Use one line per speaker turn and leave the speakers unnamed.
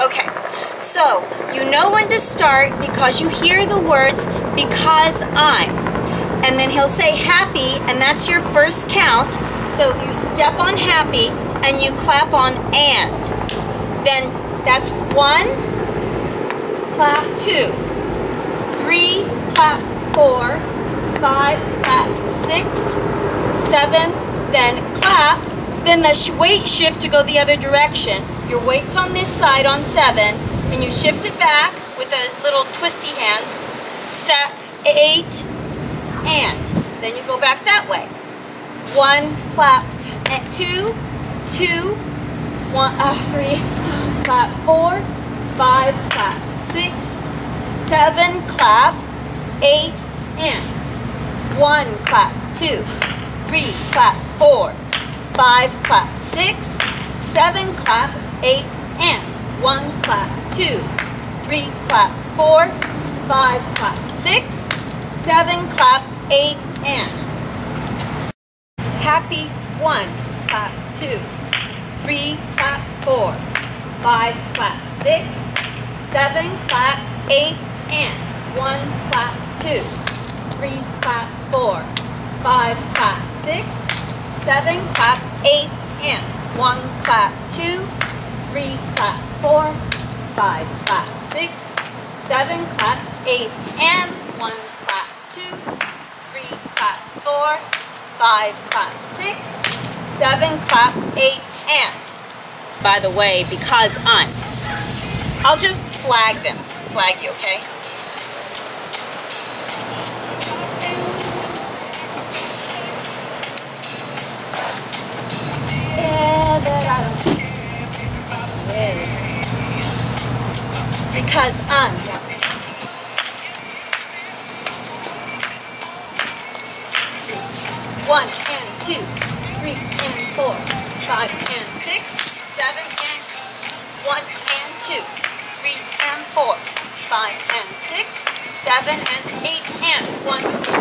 Okay, so you know when to start because you hear the words because I'm. And then he'll say happy, and that's your first count. So you step on happy and you clap on and. Then that's one, clap two, three, clap four, five, clap six, seven, then clap. Then the weight shift to go the other direction. Your weight's on this side on seven, and you shift it back with the little twisty hands. Set eight, and then you go back that way. One, clap, two, two, one, uh, three, clap, four, five, clap, six, seven, clap, eight, and one, clap, two, three, clap, four, five, clap, six, seven, clap, eight, and one, clap, two, three, clap, four, five, clap, six, seven, clap, eight, and. Happy, one, clap, two, three, clap, four, five, clap, six, seven, clap, eight, and one, clap, two, three, clap, four, five, clap, six, seven, clap, eight, and one, clap, two, three, clap, four, five, clap, six, seven, clap, eight, and one, clap, two, three, clap, four, five, clap, six, seven, clap, eight, and. By the way, because I'm, I'll just flag them. Flag you, okay? Because I'm One and two, three and four, five and six, seven and one and two, three and four, five and six, seven and eight and one